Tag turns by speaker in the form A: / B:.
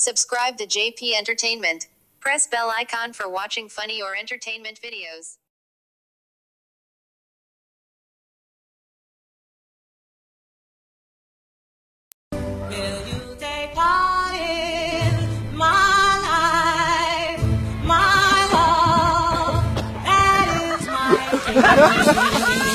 A: Subscribe to JP Entertainment. Press bell icon for watching funny or entertainment videos.
B: Will you take part in my life, my love? That is my.